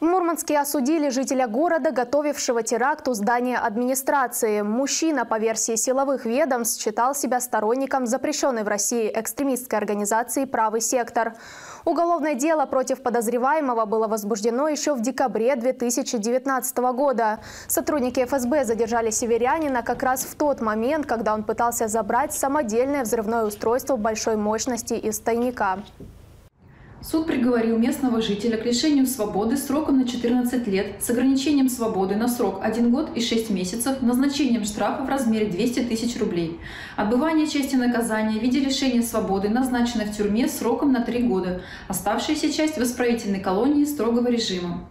В Мурманске осудили жителя города, готовившего теракт у здания администрации. Мужчина, по версии силовых ведомств, считал себя сторонником запрещенной в России экстремистской организации «Правый сектор». Уголовное дело против подозреваемого было возбуждено еще в декабре 2019 года. Сотрудники ФСБ задержали северянина как раз в тот момент, когда он пытался забрать самодельное взрывное устройство большой мощности из тайника. Суд приговорил местного жителя к лишению свободы сроком на 14 лет с ограничением свободы на срок 1 год и 6 месяцев, назначением штрафа в размере 200 тысяч рублей. Отбывание части наказания в виде лишения свободы назначено в тюрьме сроком на 3 года, оставшаяся часть в исправительной колонии строгого режима.